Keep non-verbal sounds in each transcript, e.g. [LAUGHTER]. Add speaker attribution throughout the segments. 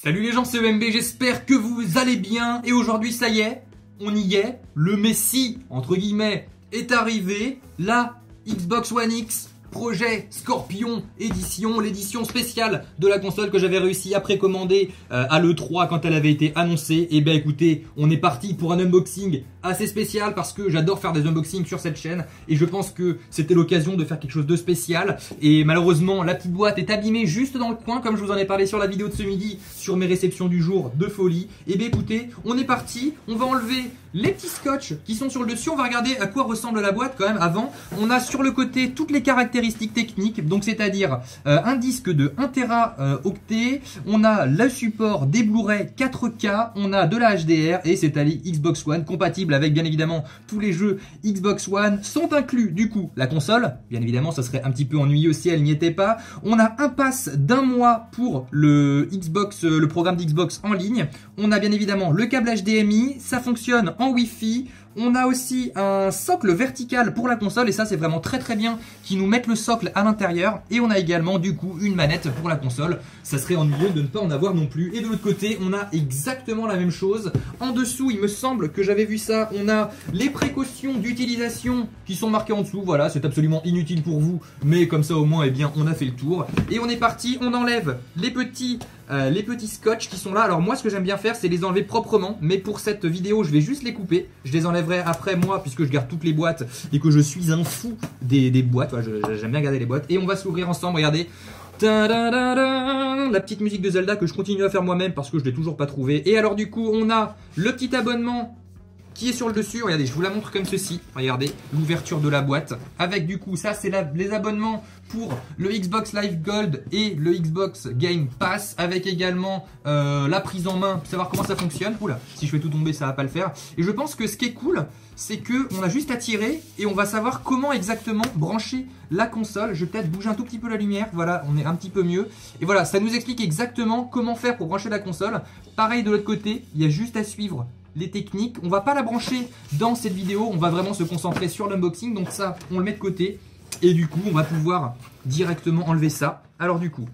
Speaker 1: Salut les gens, c'est EMB, j'espère que vous allez bien. Et aujourd'hui, ça y est, on y est. Le Messi, entre guillemets, est arrivé. La Xbox One X projet Scorpion édition, l'édition spéciale de la console que j'avais réussi à précommander euh, à l'E3 quand elle avait été annoncée. Et eh bien écoutez, on est parti pour un unboxing assez spécial parce que j'adore faire des unboxings sur cette chaîne et je pense que c'était l'occasion de faire quelque chose de spécial. Et malheureusement, la petite boîte est abîmée juste dans le coin comme je vous en ai parlé sur la vidéo de ce midi sur mes réceptions du jour de folie. Et eh bien écoutez, on est parti, on va enlever les petits scotch qui sont sur le dessus. On va regarder à quoi ressemble la boîte quand même avant. On a sur le côté toutes les caractéristiques techniques, donc c'est-à-dire euh, un disque de 1 Tera euh, octet, on a le support des Blu-ray 4K, on a de la HDR et c'est à Xbox One compatible avec bien évidemment tous les jeux Xbox One sont inclus du coup la console. Bien évidemment, ça serait un petit peu ennuyeux si elle n'y était pas. On a un pass d'un mois pour le Xbox, euh, le programme d'Xbox en ligne. On a bien évidemment le câble HDMI, ça fonctionne en Wi-Fi. On a aussi un socle vertical pour la console et ça c'est vraiment très très bien qui nous mette le socle à l'intérieur et on a également du coup une manette pour la console. Ça serait ennuyeux de ne pas en avoir non plus. Et de l'autre côté on a exactement la même chose. En dessous il me semble que j'avais vu ça. On a les précautions d'utilisation qui sont marquées en dessous. Voilà c'est absolument inutile pour vous mais comme ça au moins eh bien on a fait le tour. Et on est parti, on enlève les petits euh, les petits scotch qui sont là. Alors moi ce que j'aime bien faire c'est les enlever proprement mais pour cette vidéo je vais juste les couper. Je les enlèverai après moi puisque je garde toutes les boîtes et que je suis un fou des, boîtes. J'aime bien garder les boîtes. Et on va s'ouvrir ensemble, regardez. La petite musique de Zelda que je continue à faire moi-même parce que je l'ai toujours pas trouvé. Et alors du coup on a le petit abonnement qui est sur le dessus. Regardez, je vous la montre comme ceci. Regardez, l'ouverture de la boîte. Avec du coup, ça c'est les abonnements pour le Xbox Live Gold et le Xbox Game Pass. Avec également euh, la prise en main, pour savoir comment ça fonctionne. Oula, si je fais tout tomber, ça va pas le faire. Et je pense que ce qui est cool, c'est que on a juste à tirer et on va savoir comment exactement brancher la console. Je vais peut-être bouger un tout petit peu la lumière. Voilà, on est un petit peu mieux. Et voilà, ça nous explique exactement comment faire pour brancher la console. Pareil de l'autre côté, il y a juste à suivre techniques. On va pas la brancher dans cette vidéo, on va vraiment se concentrer sur l'unboxing. Donc ça, on le met de côté. Et du coup, on va pouvoir directement enlever ça. Alors du coup,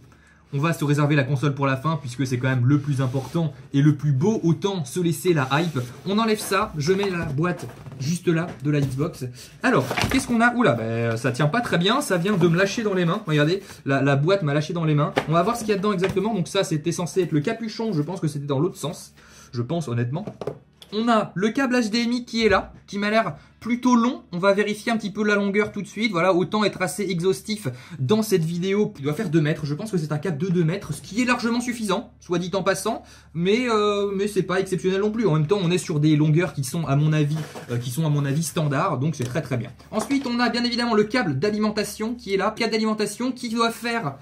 Speaker 1: on va se réserver la console pour la fin puisque c'est quand même le plus important et le plus beau. Autant se laisser la hype. On enlève ça, je mets la boîte juste là de la Xbox. Alors, qu'est-ce qu'on a? Oula, ben, ça tient pas très bien, ça vient de me lâcher dans les mains. Regardez, la boîte m'a lâché dans les mains. On va voir ce qu'il y a dedans exactement. Donc ça, c'était censé être le capuchon, je pense que c'était dans l'autre sens. Je pense honnêtement. On a le câble HDMI qui est là, qui m'a l'air plutôt long. On va vérifier un petit peu la longueur tout de suite. Voilà, autant être assez exhaustif dans cette vidéo. Il doit faire 2 mètres. Je pense que c'est un câble de 2 mètres, ce qui est largement suffisant, soit dit en passant. Mais, euh, mais c'est pas exceptionnel non plus. En même temps, on est sur des longueurs qui sont à mon avis, euh, qui sont à mon avis standard. Donc c'est très très bien. Ensuite, on a bien évidemment le câble d'alimentation qui est là. Câble d'alimentation qui doit faire...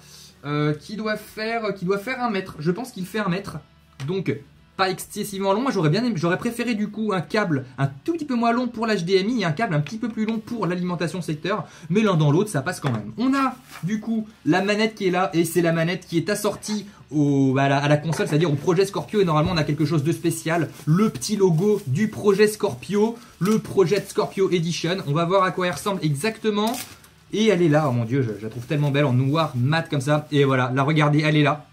Speaker 1: Euh, qui doit faire qui doit faire un mètre. Je pense qu'il fait un mètre. Donc excessivement long. Moi, j'aurais bien j'aurais préféré du coup un câble un tout petit peu moins long pour l'HDMI et un câble un petit peu plus long pour l'alimentation secteur. Mais l'un dans l'autre, ça passe quand même. On a du coup la manette qui est là et c'est la manette qui est assortie au, à, la, console, c'est-à-dire au projet Scorpio. Et normalement, on a quelque chose de spécial. Le petit logo du projet Scorpio, le projet Scorpio Edition. On va voir à quoi elle ressemble exactement. Et elle est là, oh mon dieu, je, je la trouve tellement belle en noir mat comme ça. Et voilà, la regardez, elle est là.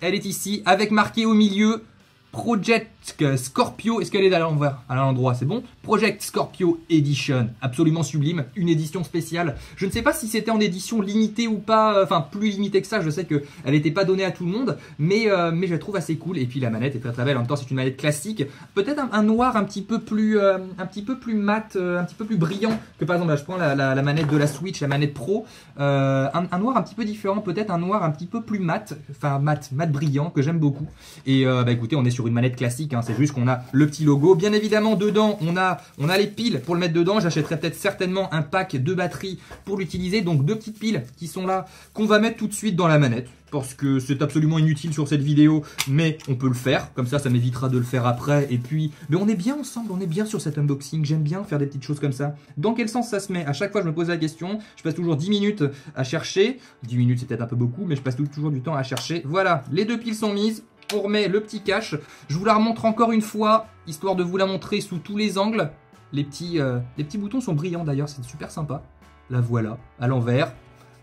Speaker 1: Elle est ici, avec marqué au milieu Project Scorpio, est-ce qu'elle est à l'envers, à l'endroit, c'est bon? Project Scorpio Edition, absolument sublime, une édition spéciale. Je ne sais pas si c'était en édition limitée ou pas, euh, enfin plus limitée que ça, je sais qu'elle n'était pas donnée à tout le monde, mais, euh, mais je la trouve assez cool. Et puis la manette est très très belle, en même temps c'est une manette classique, peut-être un, noir un petit peu plus euh, un petit peu plus mat, un petit peu plus brillant que par exemple là je prends la, manette de la Switch, la manette Pro, un, un, noir un petit peu différent, peut-être un noir un petit peu plus mat, enfin mat, mat brillant que j'aime beaucoup. Et bah écoutez, on est sur une manette classique, hein. c'est juste qu'on a le petit logo. Bien évidemment, dedans, on a, on a les piles pour le mettre dedans. J'achèterai peut-être certainement un pack de batteries pour l'utiliser. Donc deux petites piles qui sont là, qu'on va mettre tout de suite dans la manette parce que c'est absolument inutile sur cette vidéo, mais on peut le faire, comme ça ça m'évitera de le faire après, et puis, mais on est bien ensemble, on est bien sur cet unboxing, j'aime bien faire des petites choses comme ça. Dans quel sens ça se met? À chaque fois je me pose la question, je passe toujours 10 minutes à chercher, 10 minutes c'est peut-être un peu beaucoup, mais je passe toujours du temps à chercher. Voilà, les deux piles sont mises, on remet le petit cache. Je vous la remontre encore une fois, histoire de vous la montrer sous tous les angles. Les petits, euh, les petits boutons sont brillants d'ailleurs, c'est super sympa. La voilà, à l'envers.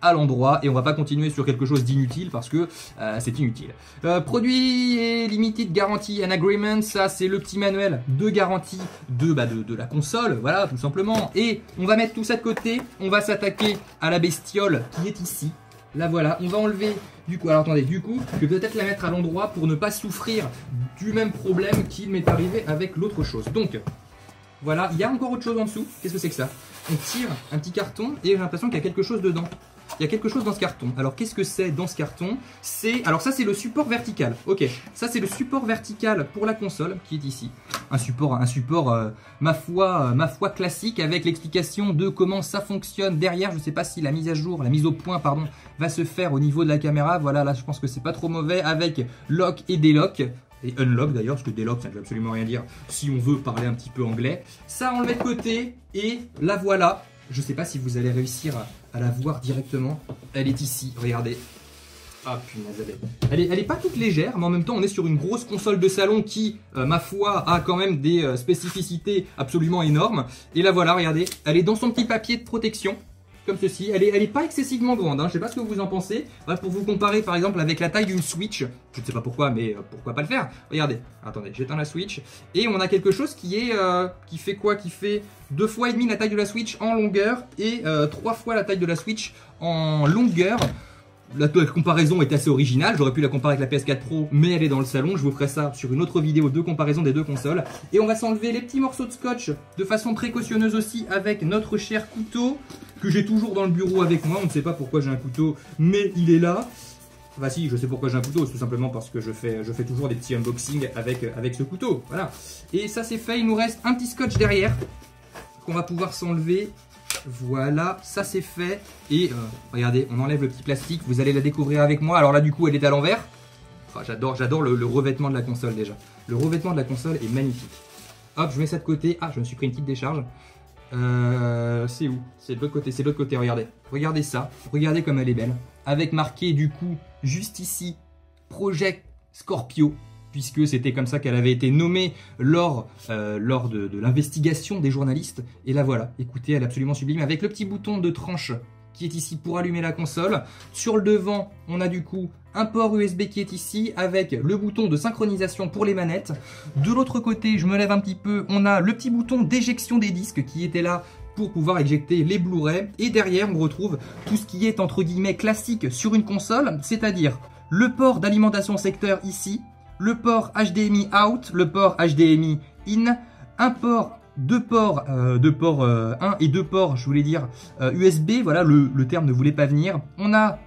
Speaker 1: à l'endroit et on va pas continuer sur quelque chose d'inutile parce que euh, c'est inutile. Euh, produit et limited guarantee and agreement, ça c'est le petit manuel de garantie de, bah, de, de la console, voilà tout simplement. Et on va mettre tout ça de côté, on va s'attaquer à la bestiole qui est ici. La voilà, on va enlever du coup, alors attendez, du coup, je vais peut-être la mettre à l'endroit pour ne pas souffrir du même problème qu'il m'est arrivé avec l'autre chose. Donc, voilà, il y a encore autre chose en dessous. Qu'est-ce que c'est que ça? On tire un petit carton et j'ai l'impression qu'il y a quelque chose dedans. Il y a quelque chose dans ce carton. Alors qu'est-ce que c'est dans ce carton? C'est alors ça c'est le support vertical. Ok, ça c'est le support vertical pour la console qui est ici. Un support, un support euh, ma foi, euh, ma foi classique avec l'explication de comment ça fonctionne derrière. Je ne sais pas si la mise à jour, la mise au point pardon, va se faire au niveau de la caméra. Voilà, là je pense que c'est pas trop mauvais avec lock et délock et unlock d'ailleurs, parce que délock ça ne veut absolument rien dire si on veut parler un petit peu anglais. Ça on le met de côté et la voilà. Je sais pas si vous allez réussir à, la voir directement. Elle est ici, regardez. Ah punaise, elle est... Elle, est, elle est pas toute légère, mais en même temps on est sur une grosse console de salon qui, euh, ma foi, a quand même des euh, spécificités absolument énormes. Et la voilà, regardez, elle est dans son petit papier de protection comme ceci. Elle est, elle est pas excessivement grande, hein. je sais pas ce que vous en pensez. pour vous comparer par exemple avec la taille d'une Switch, je ne sais pas pourquoi, mais euh, pourquoi pas le faire. Regardez, attendez, j'éteins la Switch et on a quelque chose qui est, euh, qui fait quoi? Qui fait deux fois et demi la taille de la Switch en longueur et euh, trois fois la taille de la Switch en longueur la, comparaison est assez originale, j'aurais pu la comparer avec la PS4 Pro, mais elle est dans le salon, je vous ferai ça sur une autre vidéo de comparaison des deux consoles. Et on va s'enlever les petits morceaux de scotch de façon précautionneuse aussi avec notre cher couteau, que j'ai toujours dans le bureau avec moi, on ne sait pas pourquoi j'ai un couteau, mais il est là. Bah si, je sais pourquoi j'ai un couteau, tout simplement parce que je fais, je fais toujours des petits unboxings avec, avec ce couteau, voilà. Et ça c'est fait, il nous reste un petit scotch derrière, qu'on va pouvoir s'enlever voilà, ça c'est fait. Et euh, regardez, on enlève le petit plastique. Vous allez la découvrir avec moi. Alors là, du coup, elle est à l'envers. j'adore, j'adore le, revêtement de la console déjà. Le revêtement de la console est magnifique. Hop, je mets ça de côté. Ah, je me suis pris une petite décharge. Euh, c'est où? C'est de l'autre côté, c'est de l'autre côté, regardez. Regardez ça, regardez comme elle est belle. Avec marqué du coup, juste ici, Project Scorpio puisque c'était comme ça qu'elle avait été nommée lors, euh, de, l'investigation des journalistes. Et la voilà, écoutez, elle est absolument sublime, avec le petit bouton de tranche qui est ici pour allumer la console. Sur le devant, on a du coup un port USB qui est ici avec le bouton de synchronisation pour les manettes. De l'autre côté, je me lève un petit peu, on a le petit bouton d'éjection des disques qui était là pour pouvoir éjecter les Blu-ray. Et derrière, on retrouve tout ce qui est entre guillemets classique sur une console, c'est-à-dire le port d'alimentation secteur ici, le port HDMI out, le port HDMI in, un port deux ports, euh, deux ports 1 euh, et deux ports, je voulais dire USB, euh, voilà, le, terme ne voulait pas venir. On a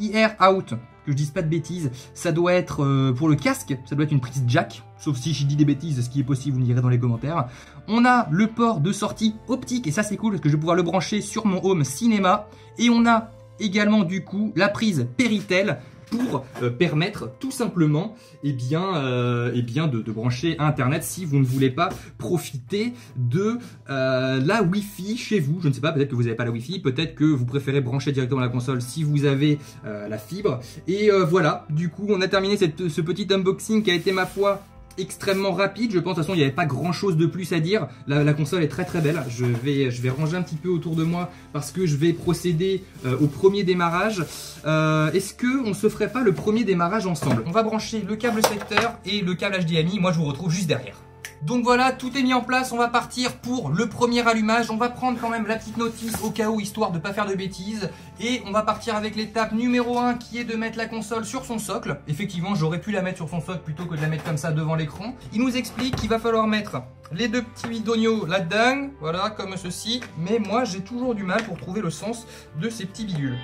Speaker 1: IR out, que je dise pas de bêtises, ça doit être pour le casque, ça doit être une prise jack, sauf si je dis des bêtises, ce qui est possible, vous me direz dans les commentaires. On a le port de sortie optique, et ça c'est cool parce que je vais pouvoir le brancher sur mon home cinéma. Et on a également du coup la prise Péritel pour euh, permettre tout simplement eh bien, euh, eh de, brancher Internet si vous ne voulez pas profiter de euh, la Wi-Fi chez vous. Je ne sais pas, peut-être que vous n'avez pas la Wi-Fi, peut-être que vous préférez brancher directement la console si vous avez la fibre. Et voilà, du coup on a terminé ce petit unboxing qui a été ma foi extrêmement rapide. Je pense, de toute façon, il n'y avait pas grand chose de plus à dire. La, console est très très belle. Je vais, ranger un petit peu autour de moi parce que je vais procéder euh, au premier démarrage. Euh, est-ce que on se ferait pas le premier démarrage ensemble? On va brancher le câble secteur et le câble HDMI. Moi, je vous retrouve juste derrière. Donc voilà, tout est mis en place, on va partir pour le premier allumage. On va prendre quand même la petite notice au cas où, histoire de ne pas faire de bêtises. Et on va partir avec l'étape numéro 1 qui est de mettre la console sur son socle. Effectivement, j'aurais pu la mettre sur son socle plutôt que de la mettre comme ça devant l'écran. Il nous explique qu'il va falloir mettre les deux petits bidonios là-dedans, voilà, comme ceci. Mais moi, j'ai toujours du mal pour trouver le sens de ces petits bidules.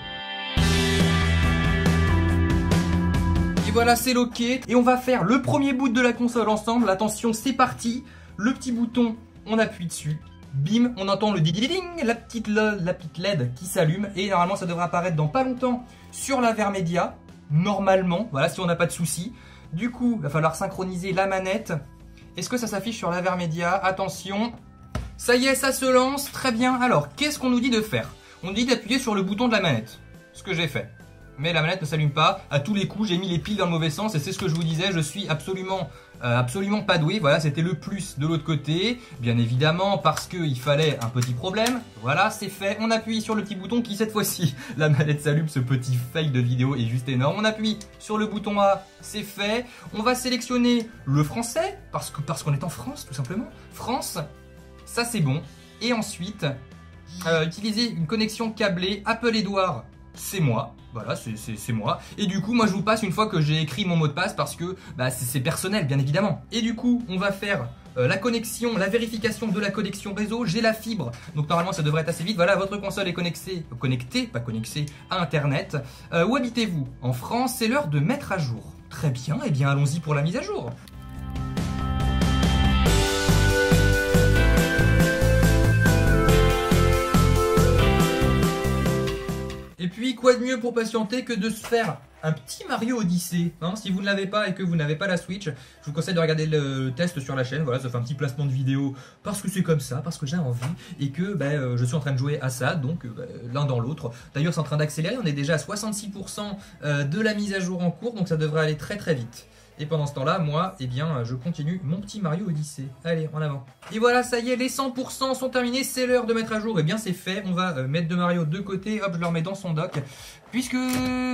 Speaker 1: Voilà, c'est loqué. Et on va faire le premier boot de la console ensemble. Attention, c'est parti. Le petit bouton, on appuie dessus. Bim, on entend le ding la petite, la LED qui s'allume. Et normalement, ça devrait apparaître dans pas longtemps sur la Vermedia. Normalement, voilà, si on n'a pas de soucis. Du coup, il va falloir synchroniser la manette. Est-ce que ça s'affiche sur la Vermedia? Attention. Ça y est, ça se lance. Très bien. Alors, qu'est-ce qu'on nous dit de faire? On nous dit d'appuyer sur le bouton de la manette. Ce que j'ai fait. Mais la manette ne s'allume pas. À tous les coups, j'ai mis les piles dans le mauvais sens et c'est ce que je vous disais, je suis absolument euh, absolument pas doué. Voilà, c'était le plus de l'autre côté. Bien évidemment, parce qu'il fallait un petit problème. Voilà, c'est fait. On appuie sur le petit bouton qui, cette fois-ci, [LAUGHS] la manette s'allume. Ce petit fail de vidéo est juste énorme. On appuie sur le bouton A, c'est fait. On va sélectionner le français, parce que parce qu'on est en France, tout simplement. France, ça c'est bon. Et ensuite, euh, utiliser une connexion câblée Apple Edouard c'est moi. Voilà, c'est moi. Et du coup, moi, je vous passe une fois que j'ai écrit mon mot de passe parce que bah, c'est personnel, bien évidemment. Et du coup, on va faire euh, la connexion, la vérification de la connexion réseau. J'ai la fibre, donc normalement, ça devrait être assez vite. Voilà, votre console est connectée, connectée, pas connectée, à Internet. Euh, où habitez-vous? En France, c'est l'heure de mettre à jour. Très bien, et eh bien allons-y pour la mise à jour. Et puis, quoi de mieux pour patienter que de se faire un petit Mario Odyssey hein Si vous ne l'avez pas et que vous n'avez pas la Switch, je vous conseille de regarder le test sur la chaîne. Voilà, ça fait un petit placement de vidéo parce que c'est comme ça, parce que j'ai envie et que ben, euh, je suis en train de jouer à ça, donc euh, ben, l'un dans l'autre. D'ailleurs, c'est en train d'accélérer. On est déjà à 66% euh, de la mise à jour en cours, donc ça devrait aller très très vite. Et pendant ce temps-là, moi, eh bien, je continue mon petit Mario Odyssey. Allez, en avant. Et voilà, ça y est, les 100% sont terminés. C'est l'heure de mettre à jour. Et eh bien, c'est fait. On va euh, mettre de Mario de côté. Hop, je le remets dans son dock. Puisque,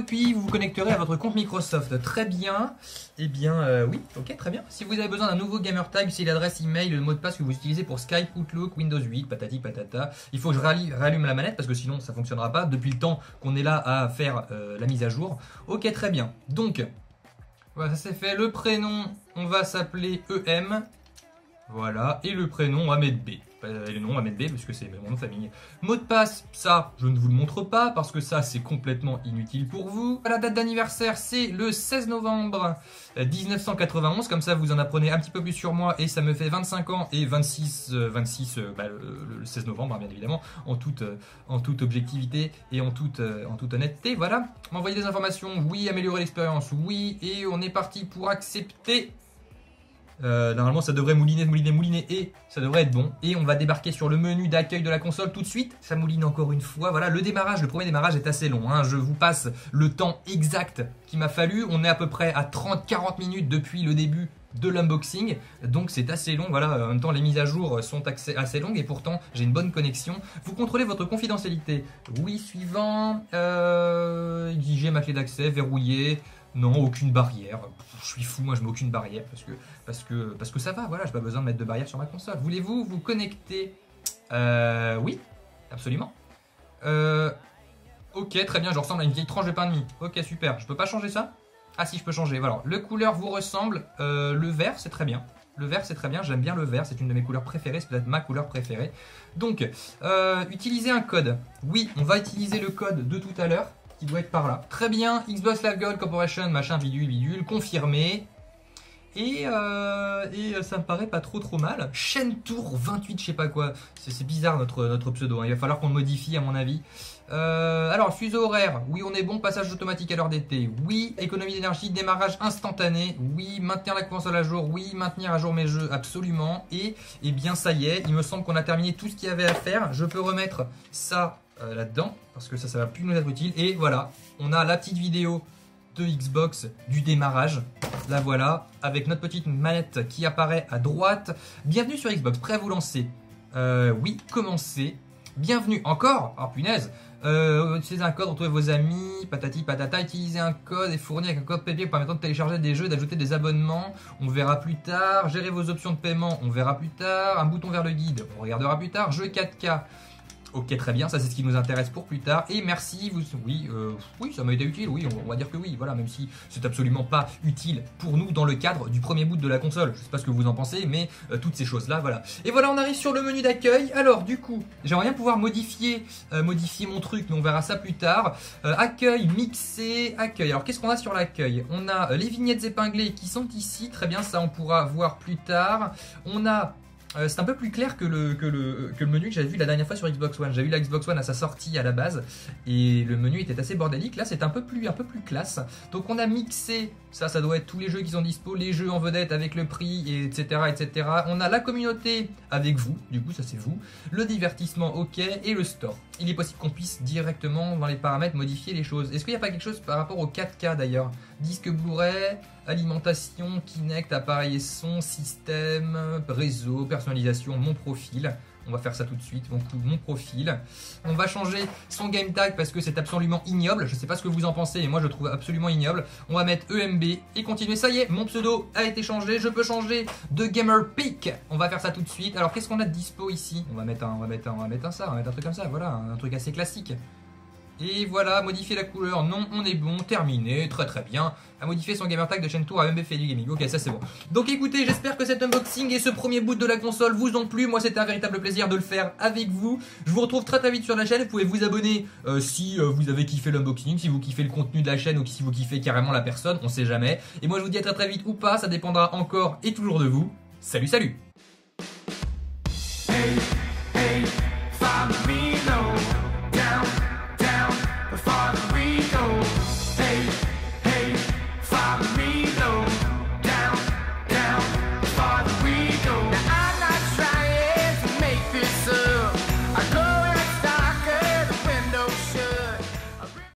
Speaker 1: puis, vous vous connecterez à votre compte Microsoft. Très bien. Eh bien, euh, oui, ok, très bien. Si vous avez besoin d'un nouveau gamer tag, c'est l'adresse email, le mot de passe que vous utilisez pour Skype, Outlook, Windows 8, patati patata. Il faut que je rallume la manette parce que sinon, ça fonctionnera pas. Depuis le temps qu'on est là à faire euh, la mise à jour. Ok, très bien. Donc, voilà, ça c'est fait. Le prénom, on va s'appeler EM. Voilà. Et le prénom, mettre B. Et le nom, mettre B parce que c'est mon nom de famille. Mot de passe, ça, je ne vous le montre pas parce que ça, c'est complètement inutile pour vous. La date d'anniversaire, c'est le 16 novembre 1991. Comme ça, vous en apprenez un petit peu plus sur moi et ça me fait 25 ans et 26, 26 euh, euh, bah, le, 16 novembre, hein, bien évidemment, en toute, euh, en toute objectivité et en toute, en toute honnêteté. Voilà. M'envoyer des informations, oui. Améliorer l'expérience, oui. Et on est parti pour accepter euh, normalement, ça devrait mouliner, mouliner, mouliner et ça devrait être bon. Et on va débarquer sur le menu d'accueil de la console tout de suite. Ça mouline encore une fois. Voilà, le démarrage, le premier démarrage est assez long. Hein. Je vous passe le temps exact qu'il m'a fallu. On est à peu près à 30-40 minutes depuis le début de l'unboxing. Donc c'est assez long. Voilà, en même temps, les mises à jour sont assez longues et pourtant j'ai une bonne connexion. Vous contrôlez votre confidentialité. Oui, suivant. Euh, j'ai ma clé d'accès verrouillée. Non, aucune barrière. Je suis fou, moi je mets aucune barrière parce que, parce que, parce que ça va, voilà, j'ai pas besoin de mettre de barrière sur ma console. Voulez-vous vous connecter? Euh, Oui, absolument. Euh, ok, très bien, je ressemble à une vieille tranche de pain de mie. Ok, super. Je peux pas changer ça? Ah si, je peux changer. Voilà, le couleur vous ressemble. Euh, le vert, c'est très bien. Le vert, c'est très bien. J'aime bien le vert. C'est une de mes couleurs préférées. C'est peut-être ma couleur préférée. Donc, euh, utiliser un code. Oui, on va utiliser le code de tout à l'heure doit être par là. Très bien, Xbox Live Gold Corporation, machin, bidule, bidule, confirmé. Et, euh, euh, ça me paraît pas trop trop mal. Chaîne Tour 28, je sais pas quoi. C'est bizarre notre, pseudo. Hein. Il va falloir qu'on le modifie à mon avis. Euh, alors, fuseau horaire. Oui, on est bon. Passage automatique à l'heure d'été. Oui. Économie d'énergie. Démarrage instantané. Oui. Maintenir la console à jour. Oui. Maintenir à jour mes jeux. Absolument. Et, et eh bien, ça y est. Il me semble qu'on a terminé tout ce qu'il y avait à faire. Je peux remettre ça là-dedans, parce que ça, ça va plus nous être utile. Et voilà, on a la petite vidéo de Xbox du démarrage. La voilà, avec notre petite manette qui apparaît à droite. Bienvenue sur Xbox, prêt à vous lancer euh, Oui, commencez. Bienvenue encore Oh punaise euh, Utilisez un code, retrouvez vos amis, patati patata, utilisez un code et fournir avec un code PayPal permettant de télécharger des jeux, d'ajouter des abonnements, on verra plus tard, gérer vos options de paiement, on verra plus tard, un bouton vers le guide, on regardera plus tard, jeu 4K, Ok, très bien, ça c'est ce qui nous intéresse pour plus tard. Et merci, vous, oui, euh, oui, ça m'a été utile, oui, on, va dire que oui, voilà, même si c'est absolument pas utile pour nous dans le cadre du premier boot de la console. Je sais pas ce que vous en pensez, mais euh, toutes ces choses-là, voilà. Et voilà, on arrive sur le menu d'accueil. Alors, du coup, j'aimerais bien pouvoir modifier, euh, modifier mon truc, mais on verra ça plus tard. accueil, mixer, accueil. Alors, qu'est-ce qu'on a sur l'accueil? On a les vignettes épinglées qui sont ici, très bien, ça on pourra voir plus tard. On a euh, c'est un peu plus clair que le, que le, que le menu que j'avais vu la dernière fois sur Xbox One. J'avais vu la Xbox One à sa sortie à la base et le menu était assez bordélique. Là, c'est un peu plus un peu plus classe. Donc on a mixé ça, ça doit être tous les jeux qui sont dispo, les jeux en vedette avec le prix, etc., etc. On a la communauté avec vous, du coup ça c'est vous, le divertissement ok et le store. Il est possible qu'on puisse directement dans les paramètres modifier les choses. Est-ce qu'il n'y a pas quelque chose par rapport au 4K d'ailleurs? Disque Blu-ray, alimentation, Kinect, appareil et son, système, réseau, personnalisation, mon profil. On va faire ça tout de suite. Donc mon profil. On va changer son game tag parce que c'est absolument ignoble. Je sais pas ce que vous en pensez, mais moi je trouve absolument ignoble. On va mettre EMB et continuer. Ça y est, mon pseudo a été changé. Je peux changer de Gamer Peak. On va faire ça tout de suite. Alors qu'est-ce qu'on a de dispo ici? On va mettre un, on va mettre un, on va mettre un ça, on va mettre un truc comme ça. Voilà, un truc assez classique. Et voilà, modifier la couleur, non, on est bon, terminé, très très bien. À modifier son gamer tag de chaîne tour à MBF du gaming. Ok, ça c'est bon. Donc écoutez, j'espère que cet unboxing et ce premier boot de la console vous ont plu. Moi, c'était un véritable plaisir de le faire avec vous. Je vous retrouve très très vite sur la chaîne. Vous pouvez vous abonner euh, si euh, vous avez kiffé l'unboxing, si vous kiffez le contenu de la chaîne ou si vous kiffez carrément la personne, on sait jamais. Et moi, je vous dis à très très vite ou pas, ça dépendra encore et toujours de vous. Salut, salut